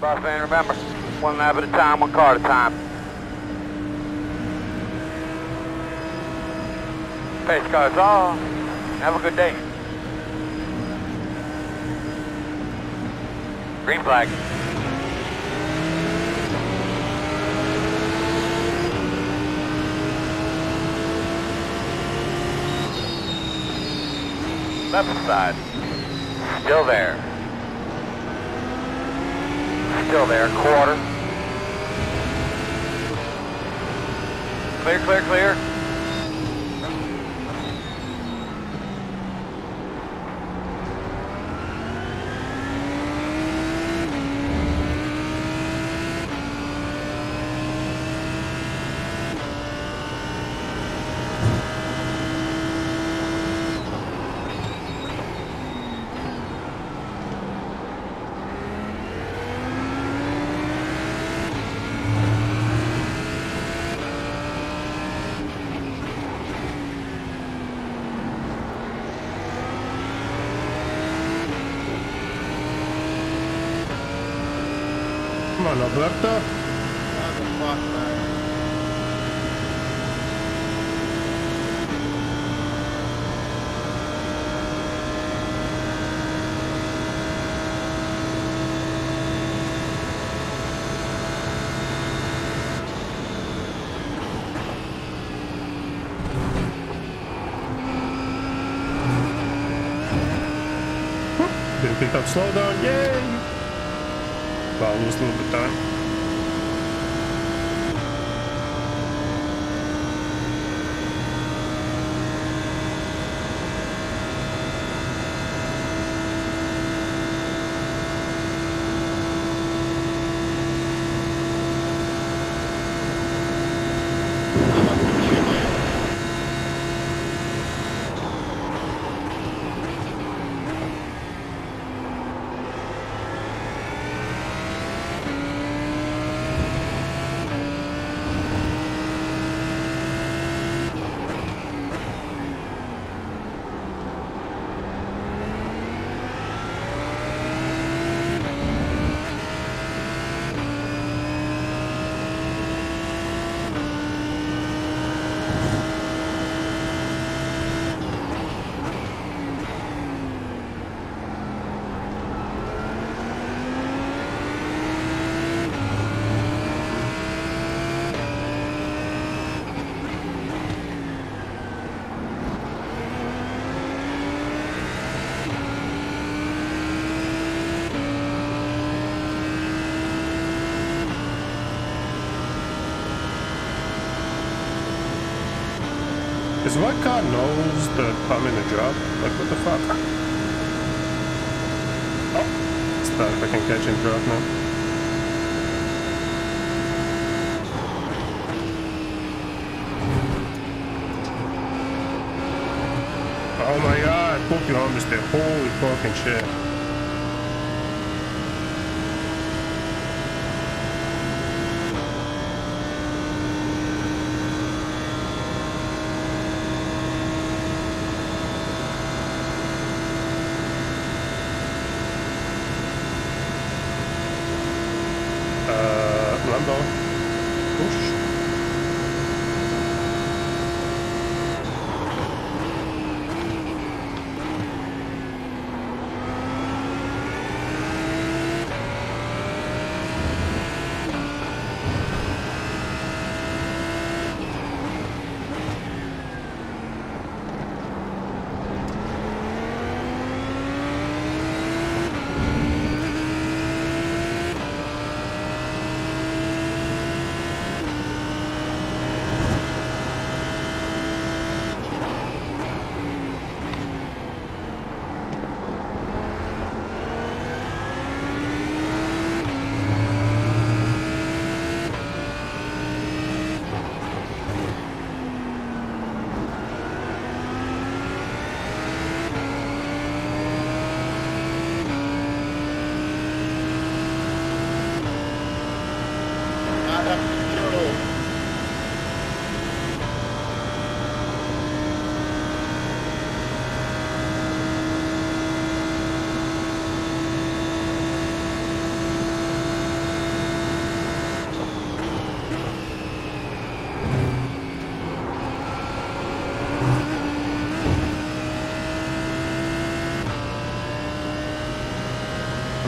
Buff, and remember, one lap at a time, one car at a time. Pace cars off. Have a good day. Green flag. Left side. Still there. Still there. Quarter. Clear, clear, clear. Come on, man? Pick up slow down. Yay! услуг, да? Is my car knows that I'm in a job? Like, what the fuck? Oh, start if I can catch and drop now. Oh my god, fuck you, I'm there. Holy fucking shit.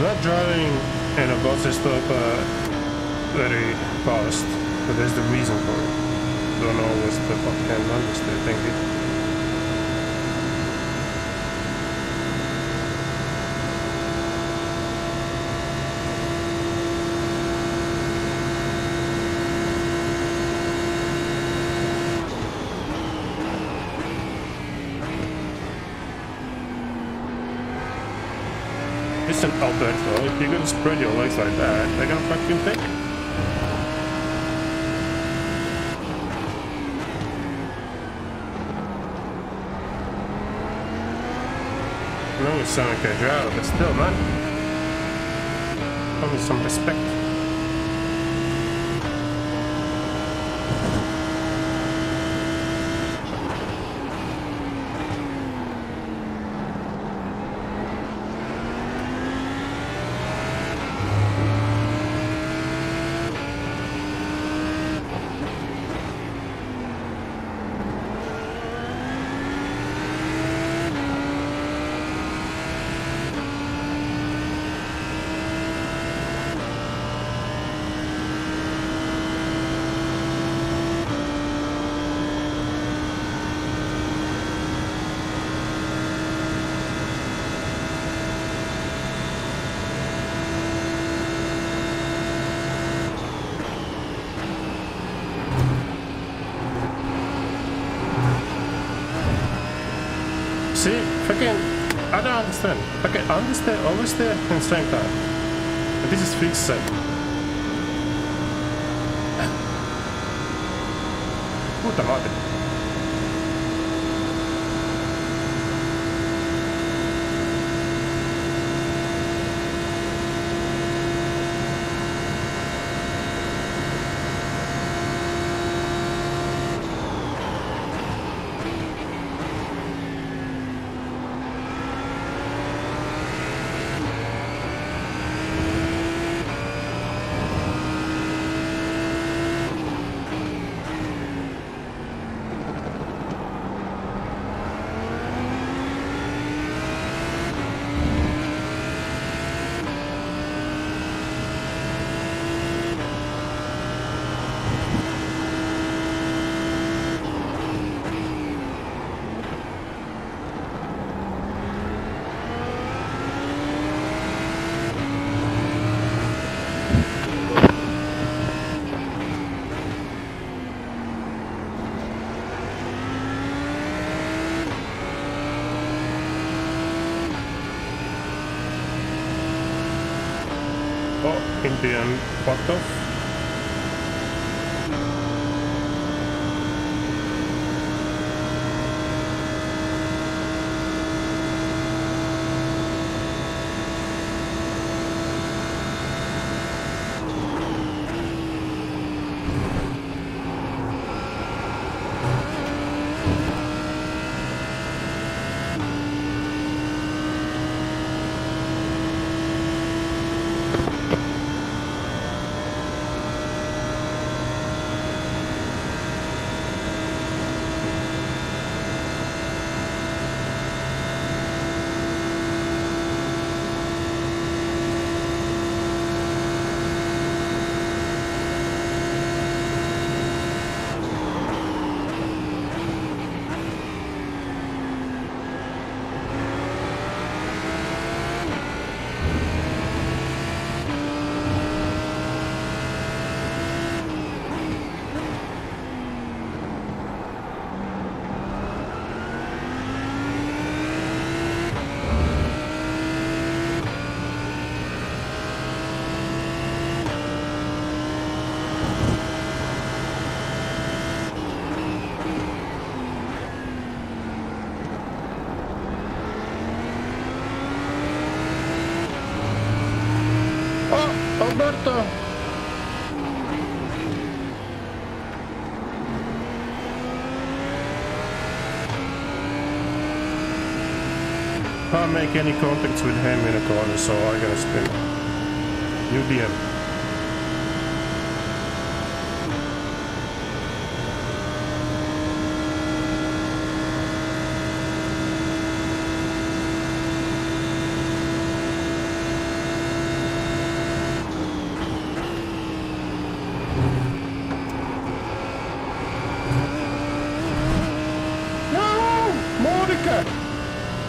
Not driving in a bus stop uh, very fast, but there's the reason for it. Don't know what's the fucking understand, thank you. Alberto, if you're gonna spread your legs like that, they're gonna fucking take it. I know it's Sonic Casual, but still, man. Show me some respect. Fucking, I don't understand. Okay, understand, oversteer and strength time. And this is fixed set. Puta madre. Oh, Indian make any contacts with him in a corner, so I'm gonna spin. UBM.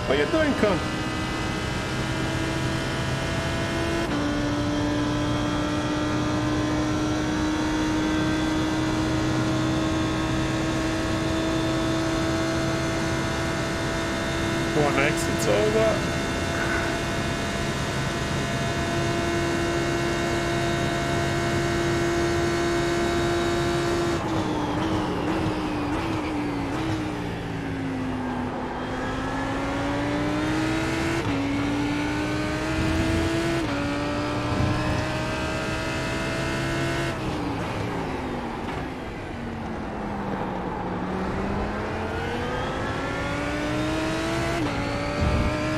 What are you doing, cunt? One exit's over.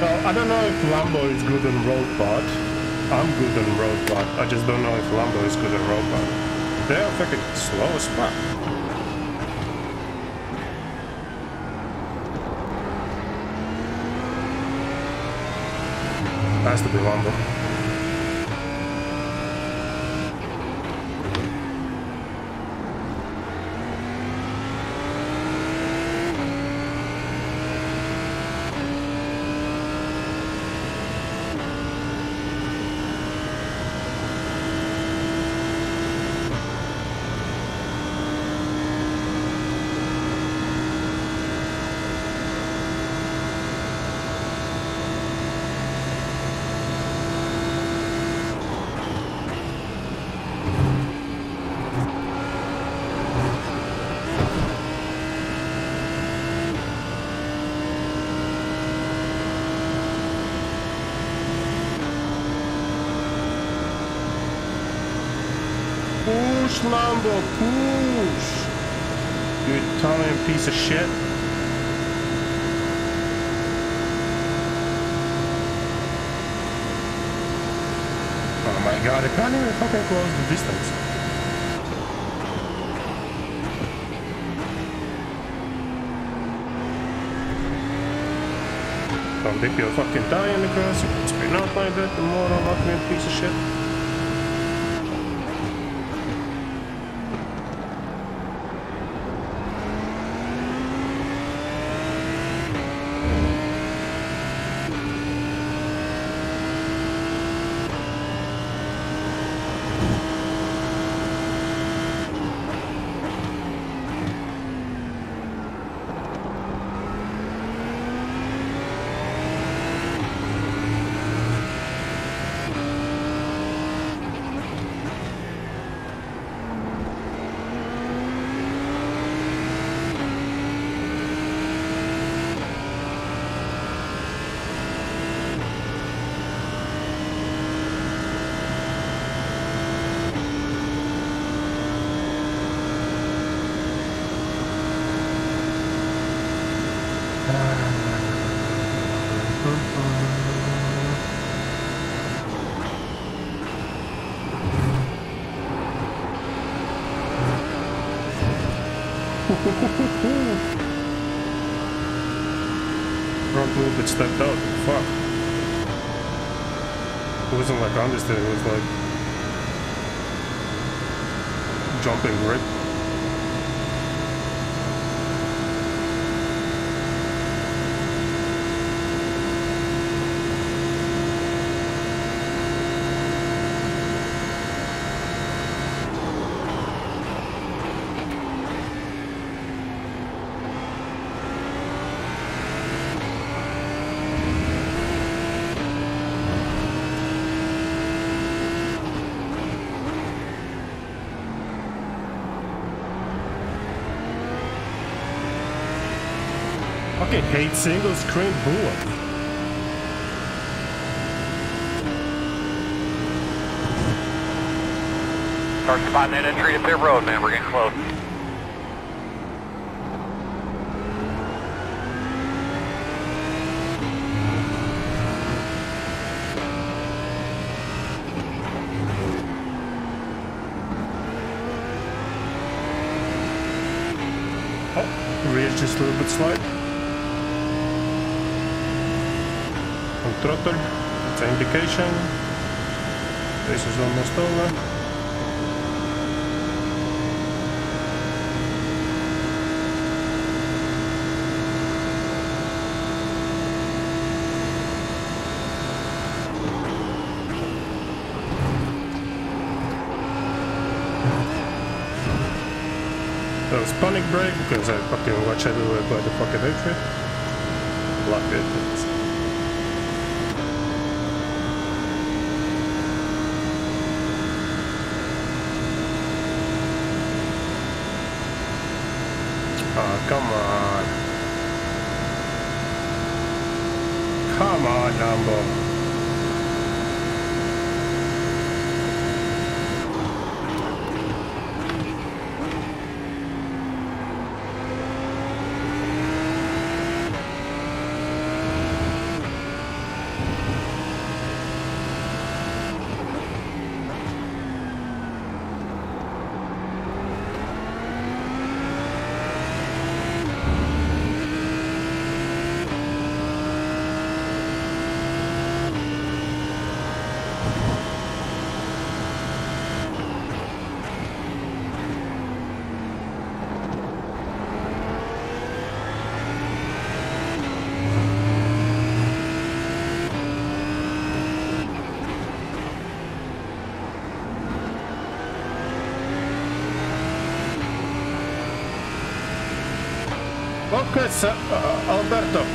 Well, I don't know if Lambo is good on road part. I'm good on road part. I just don't know if Lambo is good on road part. They are fucking slow as fuck. Has to be Lambo. Lambo, push! You Italian piece of shit. Oh my god, I can't even fucking close the distance. Don't dip your fucking tie in the grass, you can spin out like that, the moron, fucking piece of shit. Stepped out. Fuck. It wasn't like I understood. it was like jumping grip. Fucking hate single screen bullet. Start spotting that entry to pit road, man. We're getting close. Oh, rear just a little bit slight. throttle, it's an indication. This is almost over. was panic brake because I fucking watch everywhere by the fucking entry. Lucky it. Okay, so, uh, Alberto.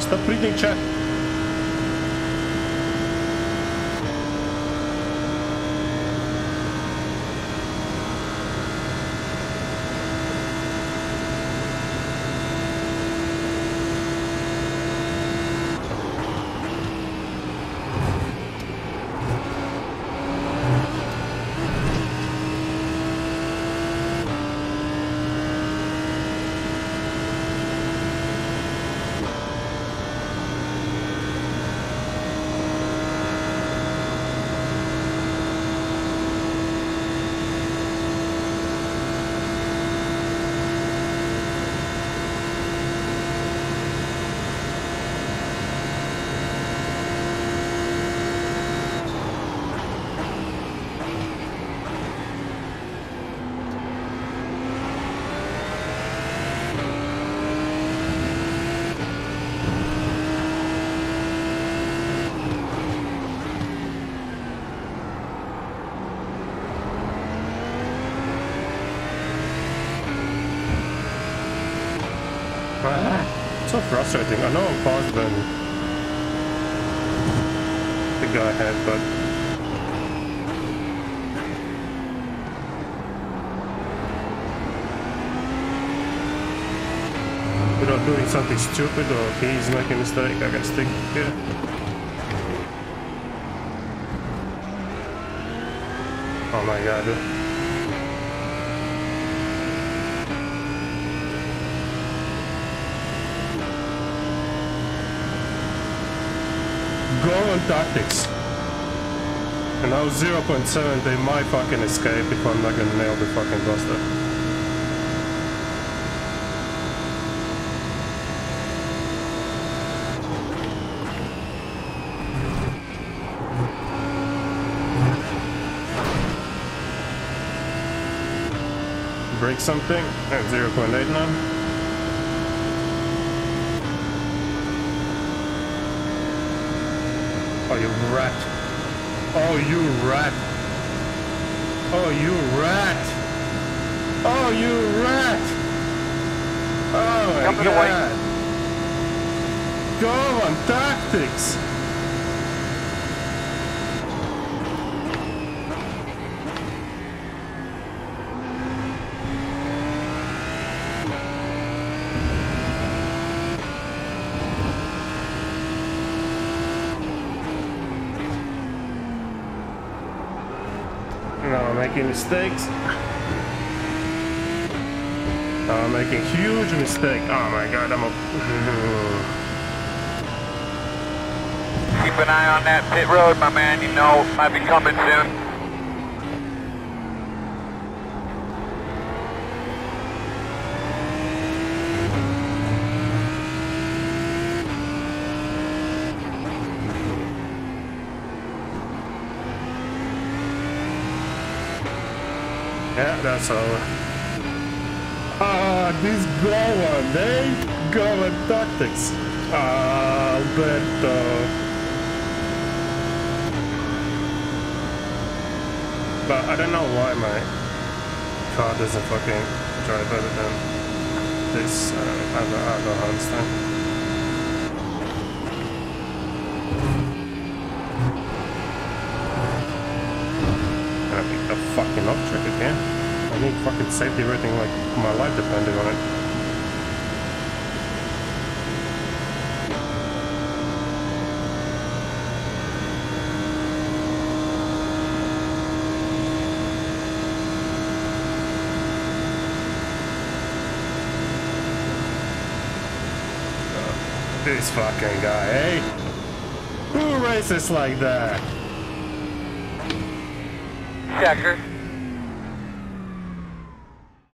Stop chat. So frustrating. I know I'm faster than the guy ahead, but without doing something stupid or he's making a mistake, I can stick here. Oh my god. Go on tactics. And now 0.7, they might fucking escape if I'm not gonna nail the fucking buster. Break something at 0.8 now. You rat. Oh, you rat. Oh, you rat. Oh, you rat. Oh, my Jumping God. away. Go on tactics. No, I'm making mistakes. I'm making huge mistake. Oh my god, I'm a... Keep an eye on that pit road, my man. You know, might be coming soon. Yeah, that's over. Ah, this Goa, they Goa tactics. Ah, Alberto. But I don't know why my car doesn't fucking drive better than this uh, other other Hamster. Gonna be a fucking off track again. I safety rating like my life depended on it. This fucking guy, eh? Who races like that? Checker.